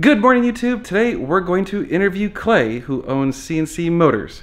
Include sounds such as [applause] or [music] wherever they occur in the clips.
Good morning, YouTube. Today we're going to interview Clay, who owns CNC Motors.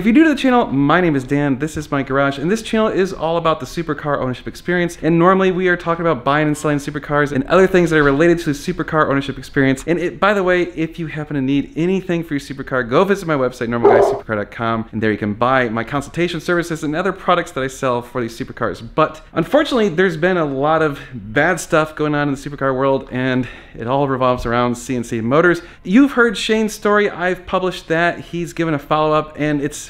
If you're new to the channel, my name is Dan, this is my garage, and this channel is all about the supercar ownership experience. And normally we are talking about buying and selling supercars and other things that are related to the supercar ownership experience. And it, by the way, if you happen to need anything for your supercar, go visit my website, normalguysupercar.com, and there you can buy my consultation services and other products that I sell for these supercars. But unfortunately, there's been a lot of bad stuff going on in the supercar world, and it all revolves around CNC Motors. You've heard Shane's story, I've published that. He's given a follow-up, and it's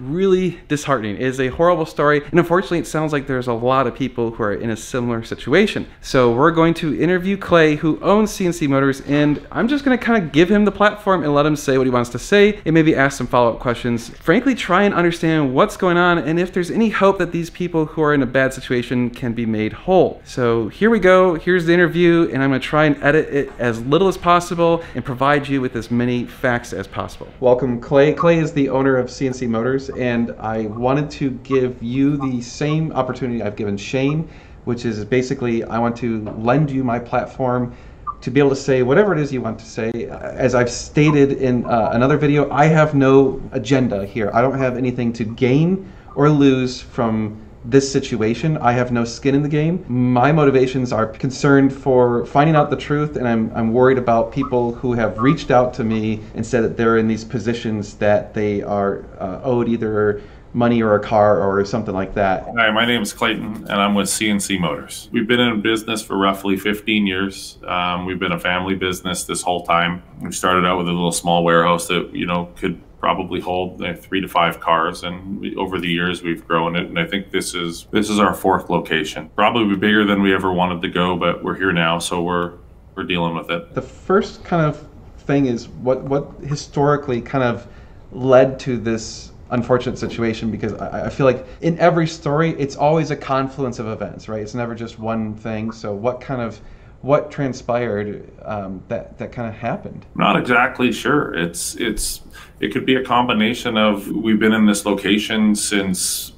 really disheartening. It is a horrible story, and unfortunately, it sounds like there's a lot of people who are in a similar situation. So we're going to interview Clay, who owns CNC Motors, and I'm just going to kind of give him the platform and let him say what he wants to say, and maybe ask some follow-up questions. Frankly, try and understand what's going on, and if there's any hope that these people who are in a bad situation can be made whole. So here we go. Here's the interview, and I'm going to try and edit it as little as possible and provide you with as many facts as possible. Welcome, Clay. Clay is the owner of CNC Motors, and I wanted to give you the same opportunity I've given Shane, which is basically I want to lend you my platform to be able to say whatever it is you want to say. As I've stated in uh, another video, I have no agenda here. I don't have anything to gain or lose from this situation. I have no skin in the game. My motivations are concerned for finding out the truth, and I'm, I'm worried about people who have reached out to me and said that they're in these positions that they are uh, owed either money or a car or something like that. Hi, my name is Clayton, and I'm with CNC Motors. We've been in business for roughly 15 years. Um, we've been a family business this whole time. We started out with a little small warehouse that you know could probably hold uh, three to five cars and we, over the years we've grown it and i think this is this is our fourth location probably bigger than we ever wanted to go but we're here now so we're we're dealing with it The first kind of thing is what what historically kind of led to this unfortunate situation because I, I feel like in every story it's always a confluence of events, right? It's never just one thing. So what kind of what transpired um, that that kind of happened? Not exactly sure. It's it's it could be a combination of we've been in this location since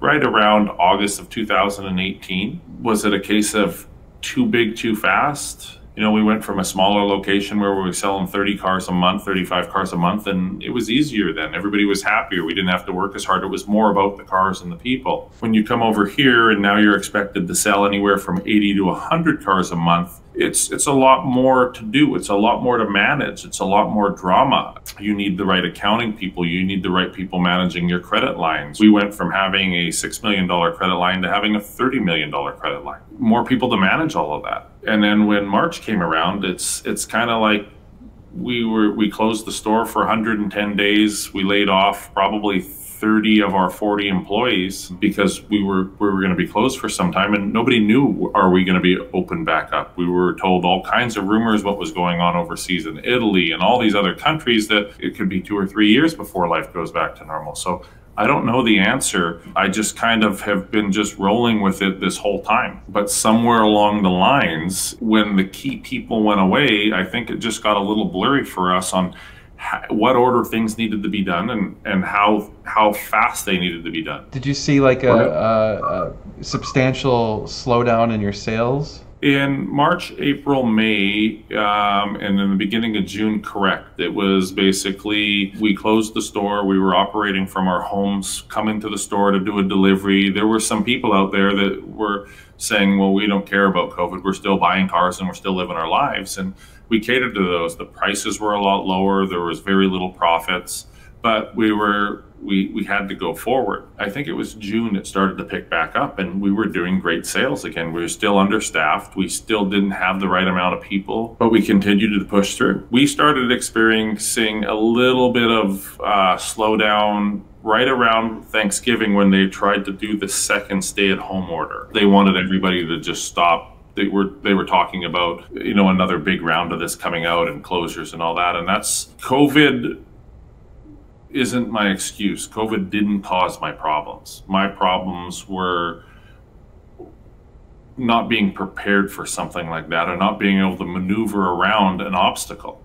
right around august of 2018 was it a case of too big too fast you know, we went from a smaller location where we were selling 30 cars a month, 35 cars a month, and it was easier then. Everybody was happier. We didn't have to work as hard. It was more about the cars and the people. When you come over here and now you're expected to sell anywhere from 80 to 100 cars a month, it's it's a lot more to do. It's a lot more to manage. It's a lot more drama. You need the right accounting people. You need the right people managing your credit lines. We went from having a six million dollar credit line to having a thirty million dollar credit line. More people to manage all of that. And then when March came around, it's it's kind of like we were we closed the store for 110 days. We laid off probably 30 of our 40 employees because we were we were going to be closed for some time and nobody knew are we going to be open back up we were told all kinds of rumors what was going on overseas in italy and all these other countries that it could be two or three years before life goes back to normal so I don't know the answer. I just kind of have been just rolling with it this whole time. But somewhere along the lines, when the key people went away, I think it just got a little blurry for us on what order things needed to be done and, and how how fast they needed to be done. Did you see like a, a, a substantial slowdown in your sales? In March, April, May, um, and in the beginning of June, correct. It was basically we closed the store. We were operating from our homes, coming to the store to do a delivery. There were some people out there that were saying, well, we don't care about COVID. We're still buying cars and we're still living our lives. And we catered to those. The prices were a lot lower. There was very little profits, but we were we we had to go forward. I think it was June it started to pick back up, and we were doing great sales again. We were still understaffed. We still didn't have the right amount of people, but we continued to push through. We started experiencing a little bit of uh, slowdown right around Thanksgiving when they tried to do the second stay-at-home order. They wanted everybody to just stop they were they were talking about you know another big round of this coming out and closures and all that and that's covid isn't my excuse. Covid didn't cause my problems. My problems were not being prepared for something like that or not being able to maneuver around an obstacle.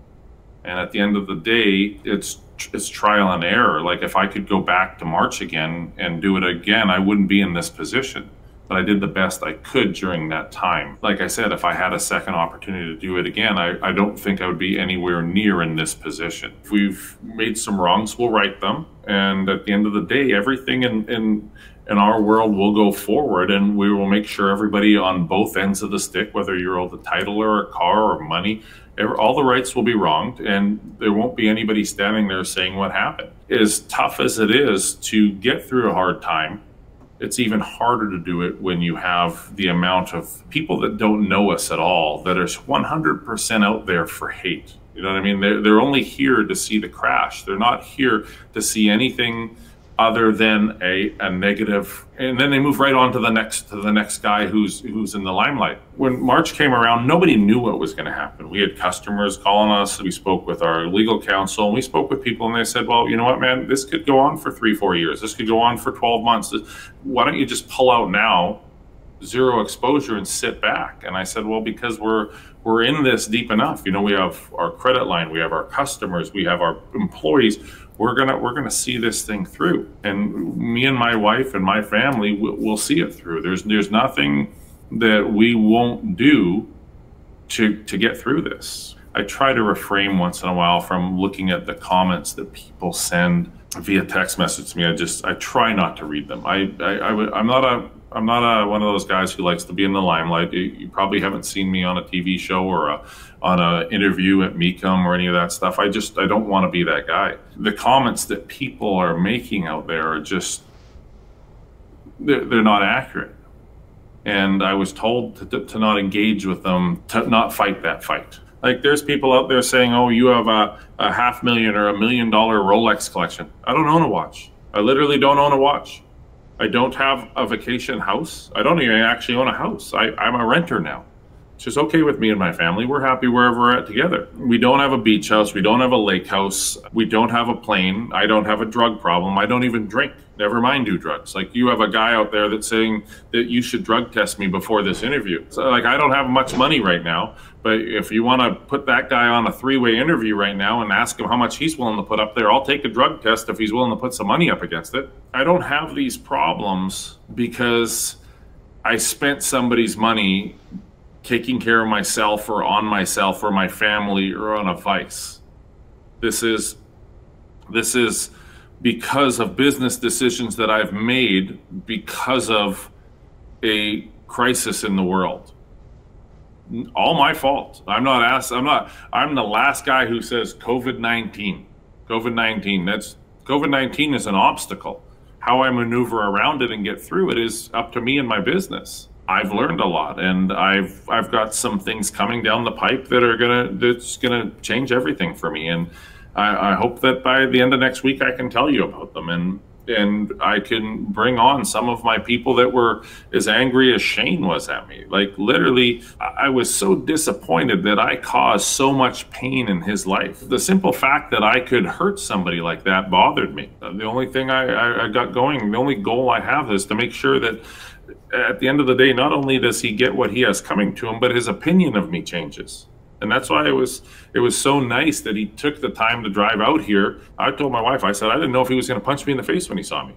And at the end of the day it's it's trial and error. Like if i could go back to march again and do it again i wouldn't be in this position but I did the best I could during that time. Like I said, if I had a second opportunity to do it again, I, I don't think I would be anywhere near in this position. If we've made some wrongs, we'll right them. And at the end of the day, everything in, in in our world will go forward and we will make sure everybody on both ends of the stick, whether you're owed the title or a car or money, all the rights will be wronged and there won't be anybody standing there saying what happened. As tough as it is to get through a hard time, it's even harder to do it when you have the amount of people that don't know us at all that are 100% out there for hate. You know what I mean? They're, they're only here to see the crash. They're not here to see anything other than a, a negative and then they move right on to the next to the next guy who's who's in the limelight. When march came around nobody knew what was going to happen. We had customers calling us. We spoke with our legal counsel and we spoke with people and they said well you know what man? This could go on for three four years. This could go on for 12 months. Why don't you just pull out now zero exposure and sit back? And i said well because we're we're in this deep enough. You know we have our credit line we have our customers we have our employees we're gonna we're gonna see this thing through, and me and my wife and my family will, will see it through. There's there's nothing that we won't do to to get through this. I try to refrain once in a while from looking at the comments that people send via text message to me. I just I try not to read them. I, I, I am not a I'm not a, one of those guys who likes to be in the limelight. You, you probably haven't seen me on a TV show or a, on an interview at Mecum or any of that stuff. I just I don't want to be that guy. The comments that people are making out there are just they're, they're not accurate. And I was told to, to, to not engage with them, to not fight that fight. Like there's people out there saying, "Oh, you have a, a half million or a million dollar Rolex collection." I don't own a watch. I literally don't own a watch. I don't have a vacation house. I don't even actually own a house. I, I'm a renter now. It's just okay with me and my family. We're happy wherever we're at together. We don't have a beach house. We don't have a lake house. We don't have a plane. I don't have a drug problem. I don't even drink. Never mind do drugs. Like you have a guy out there that's saying that you should drug test me before this interview. So like I don't have much money right now. But if you want to put that guy on a three way interview right now and ask him how much he's willing to put up there, I'll take a drug test if he's willing to put some money up against it. I don't have these problems because I spent somebody's money taking care of myself or on myself or my family or on a vice. This is this is because of business decisions that I've made because of a crisis in the world all my fault. I'm not asked. I'm not. I'm the last guy who says COVID nineteen. COVID nineteen. That's COVID nineteen is an obstacle. How I maneuver around it and get through it is up to me and my business. I've learned a lot, and I've I've got some things coming down the pipe that are gonna that's gonna change everything for me. And I, I hope that by the end of next week I can tell you about them. And and I can bring on some of my people that were as angry as Shane was at me. Like literally, I was so disappointed that I caused so much pain in his life. The simple fact that I could hurt somebody like that bothered me. Uh, the only thing I, I, I got going, the only goal I have is to make sure that at the end of the day, not only does he get what he has coming to him, but his opinion of me changes and that's why it was it was so nice that he took the time to drive out here. I told my wife, I said I didn't know if he was going to punch me in the face when he saw me,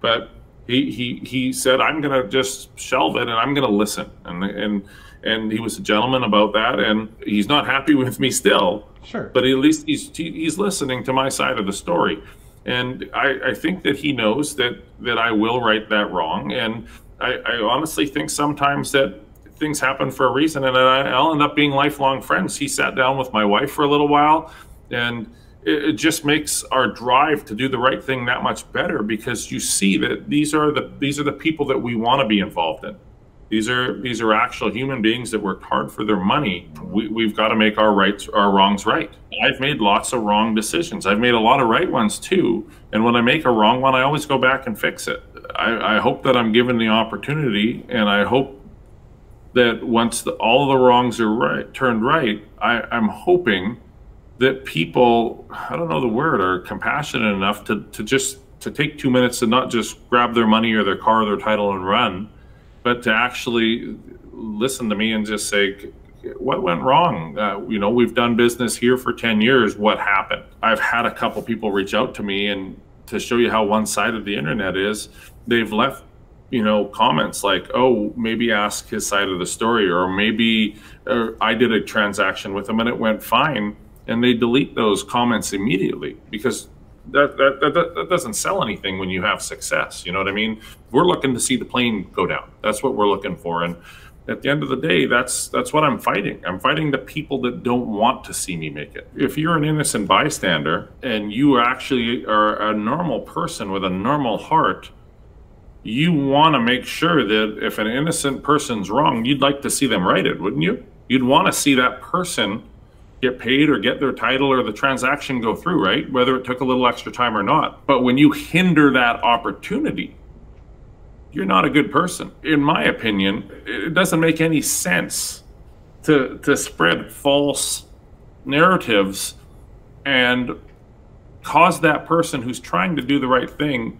but he he he said I'm going to just shelve it and I'm going to listen, and and and he was a gentleman about that, and he's not happy [laughs] with me still. Sure, but at least he's he's listening to my side of the story, and I, I think that he knows that that I will right that wrong, and I, I honestly think sometimes that things happen for a reason, and I'll end up being lifelong friends. He sat down with my wife for a little while, and it, it just makes our drive to do the right thing that much better because you see that these are the these are the people that we want to be involved in. These are these are actual human beings that worked hard for their money. We, we've got to make our rights our wrongs right. I've made lots of wrong decisions. I've made a lot of right ones too. And when I make a wrong one, I always go back and fix it. I, I hope that I'm given the opportunity, and I hope that once the, all the wrongs are right, turned right, I, I'm hoping that people, I don't know the word, are compassionate enough to, to just to take two minutes and not just grab their money or their car or their title and run, but to actually listen to me and just say, what went wrong? Uh, you know, we've done business here for 10 years. What happened? I've had a couple people reach out to me and to show you how one sided the internet is, they've left you know, comments like, "Oh, maybe ask his side of the story," or maybe or I did a transaction with him and it went fine, and they delete those comments immediately because that, that, that, that doesn't sell anything when you have success. You know what I mean? We're looking to see the plane go down. That's what we're looking for. And at the end of the day, that's that's what I'm fighting. I'm fighting the people that don't want to see me make it. If you're an innocent bystander and you actually are a normal person with a normal heart, you want to make sure that if an innocent person's wrong, you'd like to see them righted, wouldn't you? You'd want to see that person get paid or get their title or the transaction go through, right? Whether it took a little extra time or not. But when you hinder that opportunity, you're not a good person. In my opinion, it doesn't make any sense to to spread false narratives and cause that person who's trying to do the right thing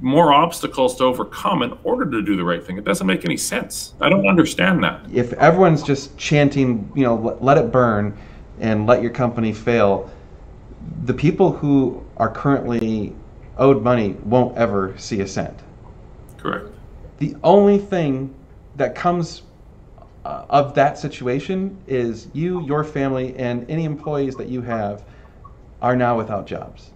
more obstacles to overcome in order to do the right thing. It doesn't make any sense. I don't understand that. If everyone's just chanting, you know, let it burn, and let your company fail, the people who are currently owed money won't ever see a cent. Correct. The only thing that comes uh, of that situation is you, your family, and any employees that you have are now without jobs.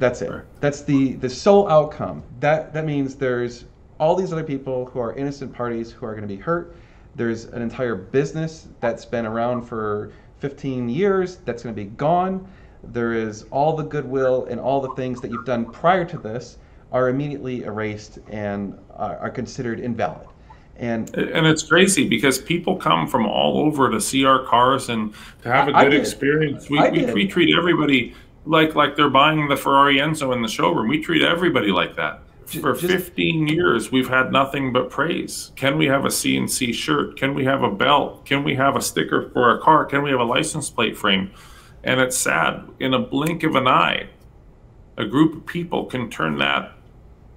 That's it. Right. That's the the sole outcome. That that means there's all these other people who are innocent parties who are going to be hurt. There's an entire business that's been around for 15 years that's going to be gone. There is all the goodwill and all the things that you've done prior to this are immediately erased and are, are considered invalid. And, and it's crazy because people come from all over to see our cars and to have a good experience. We, we, we treat everybody like like they're buying the Ferrari Enzo in the showroom. We treat everybody like that. For 15 years we've had nothing but praise. Can we have a cnc shirt? Can we have a belt? Can we have a sticker for a car? Can we have a license plate frame? And it's sad. In a blink of an eye a group of people can turn that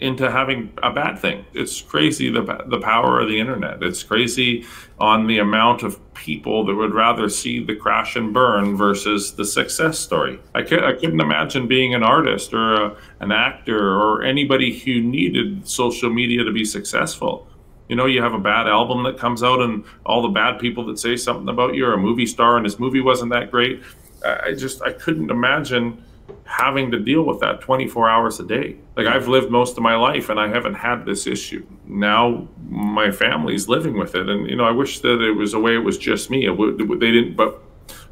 into having a bad thing. It's crazy the the power of the internet. It's crazy on the amount of people that would rather see the crash and burn versus the success story. I could I couldn't imagine being an artist or a, an actor or anybody who needed social media to be successful. You know, you have a bad album that comes out and all the bad people that say something about you, or a movie star and his movie wasn't that great. I just I couldn't imagine having to deal with that 24 hours a day. Like I've lived most of my life and I haven't had this issue. Now my family's living with it. And, you know, I wish that it was a way it was just me. they didn't, but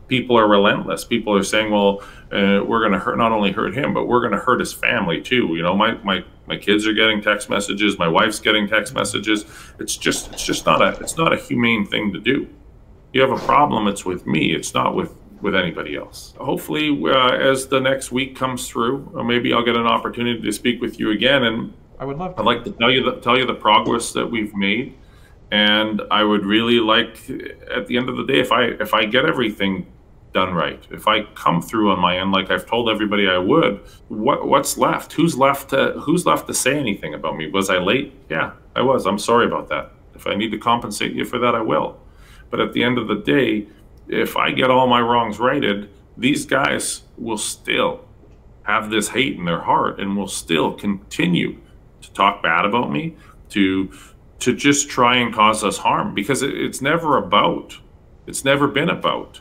people are relentless. People are saying, well, uh, we're going to hurt, not only hurt him, but we're going to hurt his family too. You know, my, my, my kids are getting text messages. My wife's getting text messages. It's just, it's just not a, it's not a humane thing to do. You have a problem. It's with me. It's not with with anybody else. Hopefully, uh, as the next week comes through, uh, maybe I'll get an opportunity to speak with you again. And I would love. To. I'd like to tell you the, tell you the progress that we've made, and I would really like, at the end of the day, if I if I get everything done right, if I come through on my end like I've told everybody I would, what what's left? Who's left to Who's left to say anything about me? Was I late? Yeah, I was. I'm sorry about that. If I need to compensate you for that, I will. But at the end of the day if I get all my wrongs righted, these guys will still have this hate in their heart and will still continue to talk bad about me, to to just try and cause us harm because it, it's never about it's never been about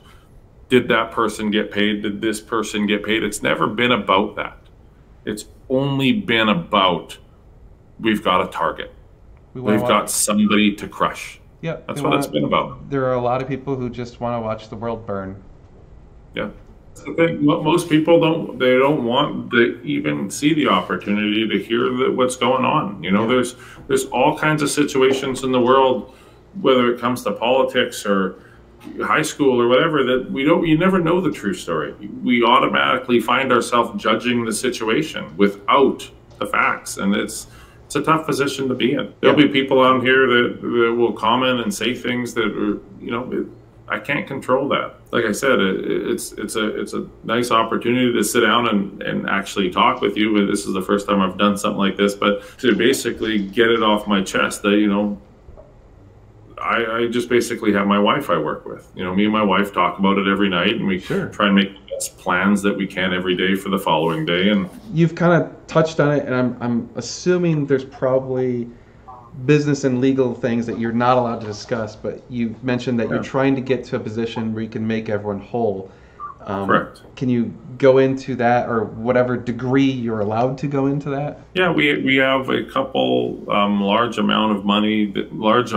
did that person get paid did this person get paid? It's never been about that. It's only been about we've got a target. We have got somebody to crush yeah, that's what wanna, it's been about. There are a lot of people who just want to watch the world burn. Yeah, that's the thing. Most people don't. They don't want to even see the opportunity to hear the, what's going on. You know, yeah. there's there's all kinds of situations in the world, whether it comes to politics or high school or whatever that we don't you never know the true story we automatically find ourselves judging the situation without the facts and it's it's a tough position to be in. There'll yeah. be people out here that, that, will comment and say things that are, you know, it, I can't control that. Like I said, it, it's it's a it's a nice opportunity to sit down and, and actually talk with you. This is the first time I've done something like this, but to basically get it off my chest that you know I, I, just basically have my wife I work with. You know, me and my wife talk about it every night, and we sure. try and make the best plans that we can every day for the following day. And you've kind of touched on it, and I'm I'm assuming there's probably business and legal things that you're not allowed to discuss, but you mentioned that Yeah. you're trying to get to a position where you can make everyone whole. Um, Correct. Can you go into that, or whatever degree you're allowed to go into that? Yeah, we we have a couple um, large amount of money, large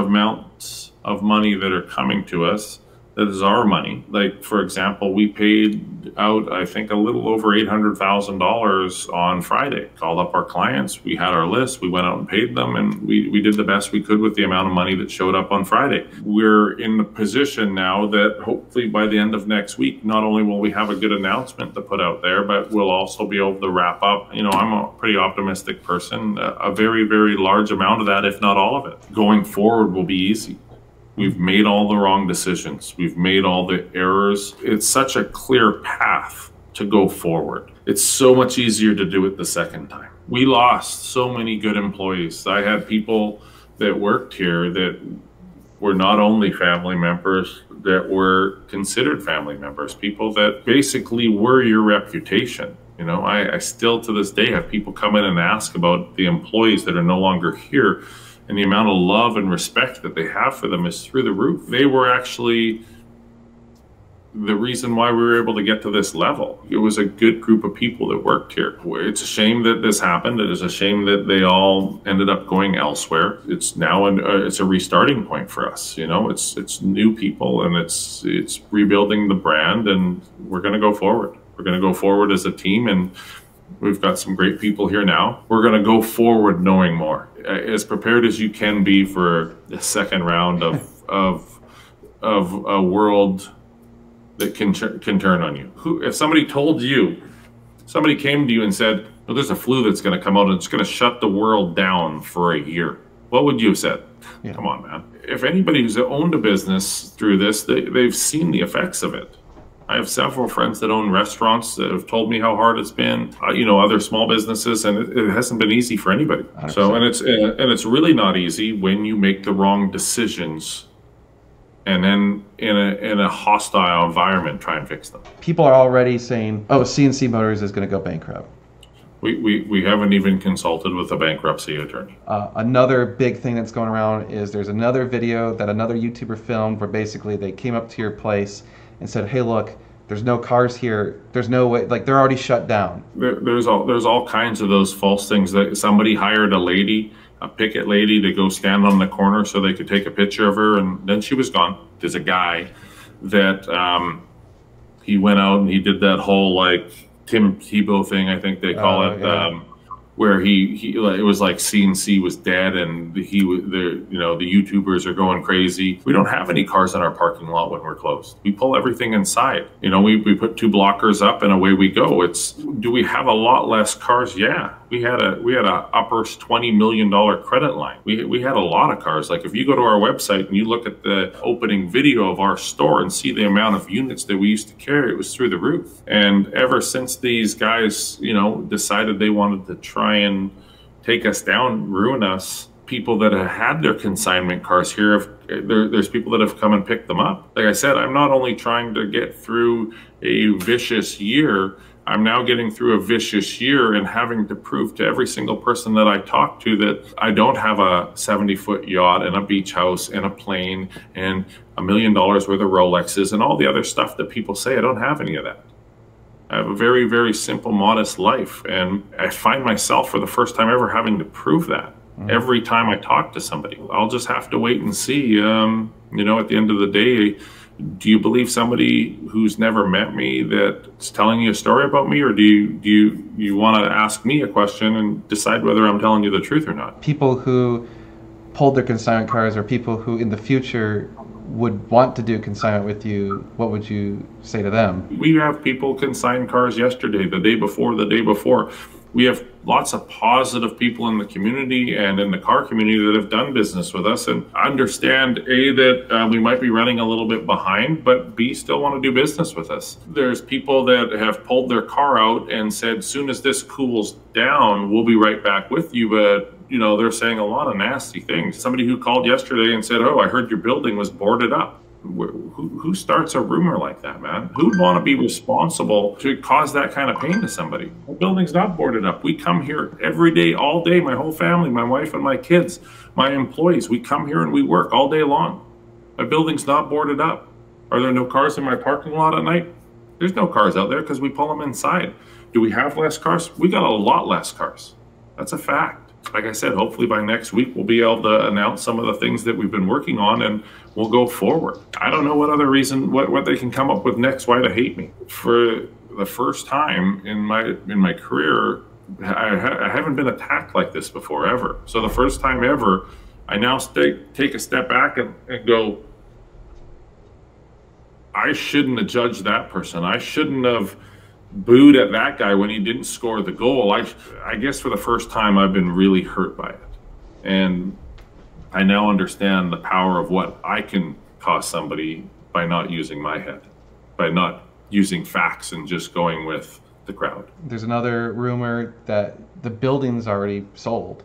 amounts of money that are coming to us. That is our money. Like for example, we paid out I think a little over eight hundred thousand dollars on Friday. Called up our clients. We had our list. We went out and paid them, and we we did the best we could with the amount of money that showed up on Friday. We're in the position now that hopefully by the end of next week, not only will we have a good announcement to put out there, but we'll also be able to wrap up. You know, I'm a pretty optimistic person. A, a very very large amount of that, if not all of it, going forward will be easy. We've made all the wrong decisions. We've made all the errors. It's such a clear path to go forward. It's so much easier to do it the second time. We lost so many good employees. I had people that worked here that were not only family members, that were considered family members, people that basically were your reputation. You know, I, I still to this day have people come in and ask about the employees that are no longer here and the amount of love and respect that they have for them is through the roof. They were actually the reason why we were able to get to this level. It was a good group of people that worked here. It's a shame that this happened. It is a shame that they all ended up going elsewhere. It's now an, uh, it's a restarting point for us. You know, it's it's new people and it's it's rebuilding the brand, and we're going to go forward. We're going to go forward as a team and. We've got some great people here now. We're going to go forward knowing more, as prepared as you can be for the second round of [laughs] of of a world that can can turn on you. Who, if somebody told you, somebody came to you and said, "Well, there's a flu that's going to come out and it's going to shut the world down for a year," what would you have said? Yeah. Come on, man. If anybody who's owned a business through this, they, they've seen the effects of it. I have several friends that own restaurants that have told me how hard it's been. Uh, you know, other small businesses, and it, it hasn't been easy for anybody. So, and it's and it's really not easy when you make the wrong decisions, and then in a in a hostile environment, try and fix them. People are already saying, "Oh, CNC Motors is going to go bankrupt." We, we, we haven't even consulted with a bankruptcy attorney. Uh, another big thing that's going around is there's another video that another YouTuber filmed where basically they came up to your place and said, "Hey, look, there's no cars here. There's no way. Like they're already shut down." There, there's all there's all kinds of those false things that somebody hired a lady, a picket lady, to go stand on the corner so they could take a picture of her, and then she was gone. There's a guy that um, he went out and he did that whole like Tim Tebow thing, I think they call Oh, it. yeah. Um, where he, he it was like CNC was dead and he was the you know the YouTubers are going crazy. We don't have any cars in our parking lot when we're closed. We pull everything inside. You know, we, we put two blockers up and away we go. It's do we have a lot less cars? Yeah. We had a we had a upper twenty million dollar credit line. We we had a lot of cars. Like if you go to our website and you look at the opening video of our store and see the amount of units that we used to carry, it was through the roof. And ever since these guys, you know, decided they wanted to try and take us down, ruin us. People that have had their consignment cars here, have, there, there's people that have come and picked them up. Like I said, I'm not only trying to get through a vicious year, I'm now getting through a vicious year and having to prove to every single person that I talk to that I don't have a 70 foot yacht and a beach house and a plane and a million dollars worth of Rolexes and all the other stuff that people say. I don't have any of that. I have a very, very simple, modest life. And I find myself for the first time ever having to prove that every time I talk to somebody. I'll just have to wait and see. Um, you know, at the end of the day, do you believe somebody who's never met me that's telling you a story about me, or do you do you you want to ask me a question and decide whether I'm telling you the truth or not? People who pulled their consignment cars, or people who in the future would want to do consignment with you, what would you say to them? We have people consign cars yesterday, the day before, the day before. We have lots of positive people in the community and in the car community that have done business with us and understand A, that uh, we might be running a little bit behind, but B, still want to do business with us. There's people that have pulled their car out and said, soon as this cools down, we'll be right back with you. But you know, they're saying a lot of nasty things. Somebody who called yesterday and said, Oh, I heard your building was boarded up. Who, who starts a rumor like that, man? Who'd want to be responsible to cause that kind of pain to somebody? The building's not boarded up. We come here every day, all day. My whole family, my wife and my kids, my employees. We come here and we work all day long. My building's not boarded up. Are there no cars in my parking lot at night? There's no cars out there because we pull them inside. Do we have less cars? We got a lot less cars. That's a fact like I said, hopefully by next week we'll be able to announce some of the things that we've been working on and we'll go forward. I don't know what other reason what, what they can come up with next why they hate me. For the first time in my in my career, I, ha- I haven't been attacked like this before ever. So the first time ever, I now take take a step back and, and go. I shouldn't have judged that person. I shouldn't have booed at that guy when he didn't score the goal. I, I guess for the first time, I've been really hurt by it. And I now understand the power of what I can cost somebody by not using my head, by not using facts and just going with the crowd. There's another rumor that the building's already sold.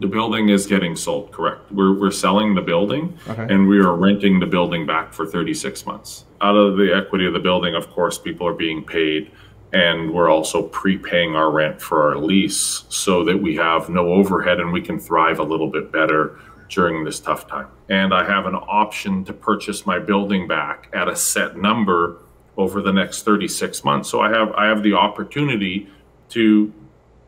The building is getting sold, correct. We're, we're selling the building Okay. and we are renting the building back for 36 months. Out of the equity of the building, of course, people are being paid and we're also prepaying our rent for our lease so that we have no overhead and we can thrive a little bit better during this tough time. And I have an option to purchase my building back at a set number over the next 36 months. So I have I have the opportunity to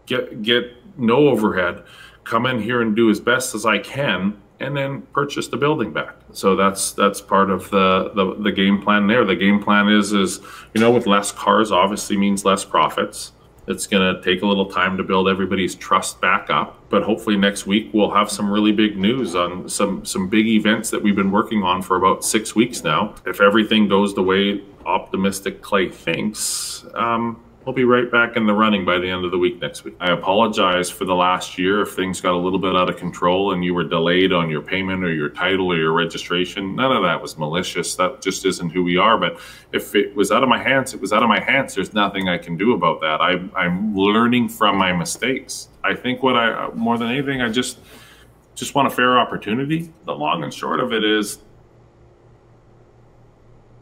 get get no overhead, come in here and do as best as I can, and then purchase the building back. So that's that's part of the, the the game plan there. The game plan is is you know with less cars obviously means less profits. It's going to take a little time to build everybody's trust back up, but hopefully next week we'll have some really big news on some some big events that we've been working on for about six weeks now. If everything goes the way optimistic Clay thinks, um, we'll be right back in the running by the end of the week next week. I apologize for the last year if things got a little bit out of control and you were delayed on your payment or your title or your registration. None of that was malicious. That just isn't who we are. But if it was out of my hands, it was out of my hands. There's nothing I can do about that. I, I'm learning from my mistakes. I think what I, more than anything, I just, just want a fair opportunity. The long and short of it is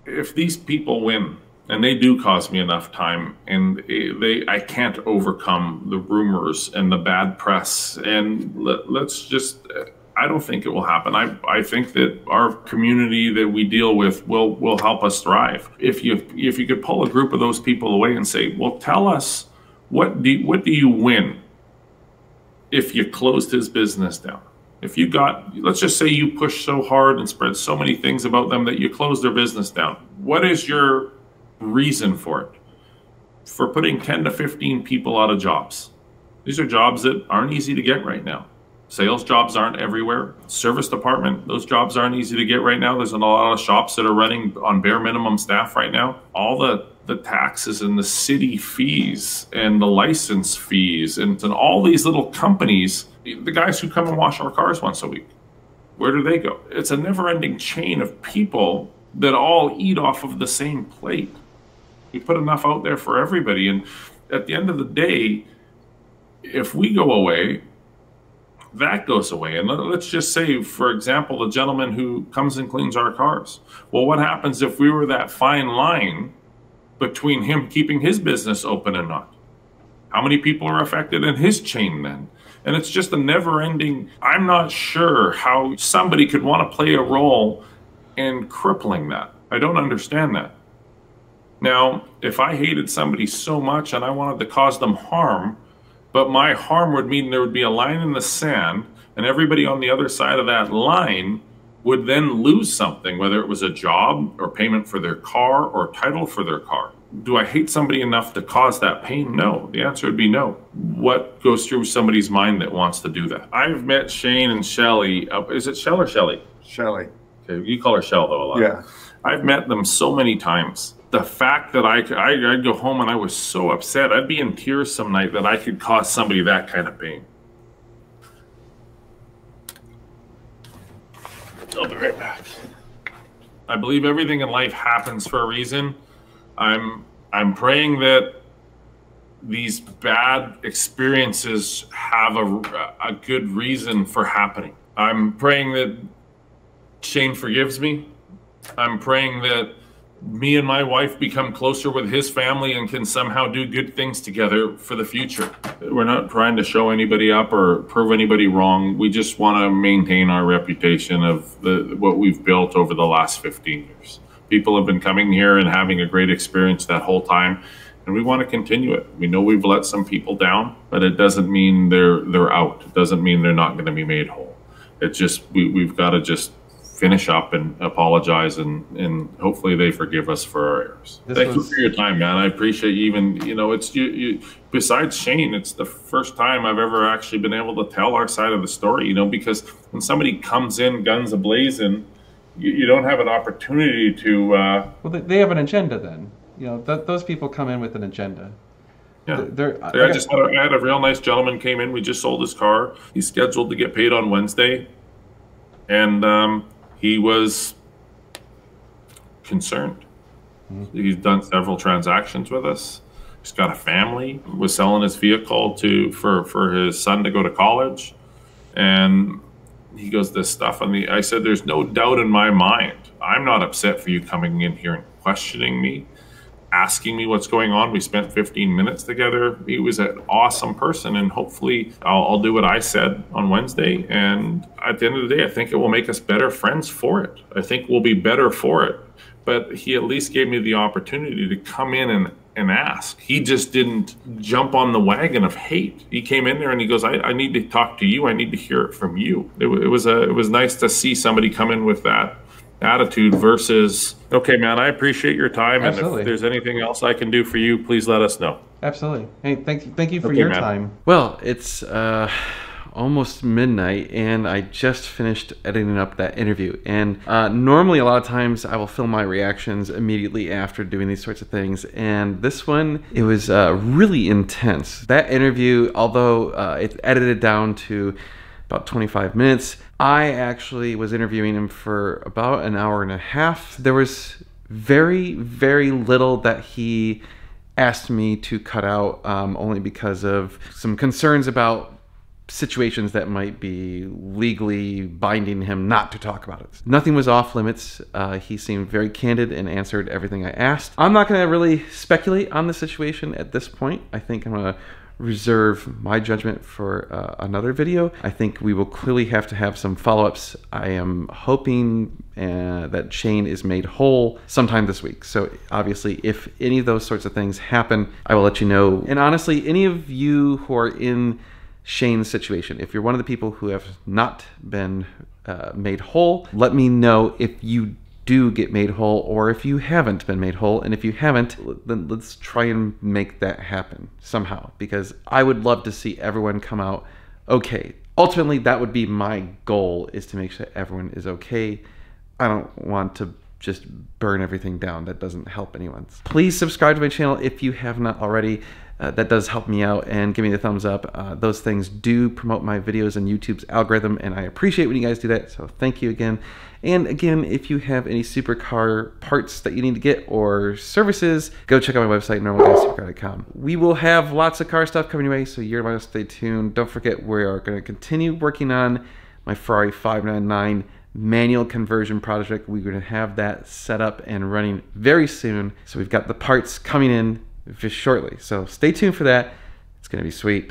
if these people win and they do cause me enough time and they i can't overcome the rumors and the bad press. And let, let's just i don't think it will happen. I i think that our community that we deal with will will help us thrive. If you if you could pull a group of those people away and say well tell us what do what do you win if you closed his business down? If you got let's just say you pushed so hard and spread so many things about them that you closed their business down. What is your reason for it. For putting 10 to 15 people out of jobs. These are jobs that aren't easy to get right now. Sales jobs aren't everywhere. Service department those jobs aren't easy to get right now. There's a lot of shops that are running on bare minimum staff right now. All the the taxes and the city fees and the license fees and, and all these little companies the guys who come and wash our cars once a week where do they go? It's a never ending chain of people that all eat off of the same plate we put enough out there for everybody. And at the end of the day if we go away that goes away. And let's just say for example the gentleman who comes and cleans our cars. Well what happens if we were that fine line between him keeping his business open and not? How many people are affected in his chain then? And it's just a never ending i'm not sure how somebody could want to play a role in crippling that. I don't understand that now, if I hated somebody so much and I wanted to cause them harm, but my harm would mean there would be a line in the sand, and everybody on the other side of that line would then lose something, whether it was a job or payment for their car or title for their car. Do I hate somebody enough to cause that pain? No. The answer would be no. What goes through somebody's mind that wants to do that? I've met Shane and Shelly. Uh, is it Shell or Shelly? Shelly. Okay, you call her Shell though a lot. Yeah. I've met them so many times. The fact that I, I I'd go home and I was so upset, I'd be in tears some night that I could cause somebody that kind of pain. I'll be right back. I believe everything in life happens for a reason. I'm I'm praying that these bad experiences have a, a good reason for happening. I'm praying that Shane forgives me I'm praying that me and my wife become closer with his family and can somehow do good things together for the future. We're not trying to show anybody up or prove anybody wrong. We just want to maintain our reputation of the, what we've built over the last 15 years. People have been coming here and having a great experience that whole time, and we want to continue it. We know we've let some people down, but it doesn't mean they're they're out. It doesn't mean they're not going to be made whole. It's just we, we've got to just finish up and apologize and and hopefully they forgive us for our errors. This Thank was- you for your time, man. I appreciate you even you know it's you, you besides Shane, it's the first time I've ever actually been able to tell our side of the story, you know, because when somebody comes in guns a blazing, you, you don't have an opportunity to uh Well, they, have an agenda then. You know, th- those people come in with an agenda. yeah. They're, I just had a, I had a real nice gentleman came in. We just sold his car. He's scheduled to get paid on Wednesday, and um, he was concerned. He's done several transactions with us. He's got a family. Was selling his vehicle to for for his son to go to college, and he goes this stuff on the. I said, "There's no doubt in my mind. I'm not upset for you coming in here and questioning me." Asking me what's going on. We spent 15 minutes together. He was an awesome person, and hopefully, I'll, I'll do what I said on Wednesday. And at the end of the day, I think it will make us better friends for it. I think we'll be better for it. But he at least gave me the opportunity to come in and, and ask. He just didn't jump on the wagon of hate. He came in there and he goes, I, I need to talk to you. I need to hear it from you. It, it was a, it was nice to see somebody come in with that attitude versus okay man i appreciate your time Absolutely. and if there's anything else i can do for you please let us know Absolutely. Hey, thank you, thank you for Okay, your man. time. Well, it's uh, almost midnight, and I just finished editing up that interview. And uh, normally, a lot of times, I will film my reactions immediately after doing these sorts of things. And this one, it was uh, really intense. That interview, although uh, it edited down to about 25 minutes. I actually was interviewing him for about an hour and a half. There was very, very little that he asked me to cut out, um, only because of some concerns about situations that might be legally binding him not to talk about it. Nothing was off limits. Uh, he seemed very candid and answered everything I asked. I'm not going to really speculate on the situation at this point. I think I'm going to reserve my judgment for uh, another video. I think we will clearly have to have some follow-ups. I am hoping uh, that Shane is made whole sometime this week. So obviously, if any of those sorts of things happen, I will let you know. And honestly, any of you who are in Shane's situation, if you're one of the people who have not been uh, made whole, let me know if you do get made whole or if you haven't been made whole. And if you haven't, then let's try and make that happen somehow because I would love to see everyone come out okay. Ultimately, that would be my goal is to make sure everyone is okay. I don't want to just burn everything down. That doesn't help anyone. Please subscribe to my channel if you have not already. Uh, that does help me out and give me the thumbs up. Uh, those things do promote my videos in YouTube's algorithm, and I appreciate when you guys do that. So thank you again. And again, if you have any supercar parts that you need to get or services, go check out my website, normalguysupercar.com. We will have lots of car stuff coming your way, so you're going to stay tuned. Don't forget, we are going to continue working on my Ferrari 599 manual conversion project. We're going to have that set up and running very soon. So we've got the parts coming in just shortly. So stay tuned for that. It's going to be sweet.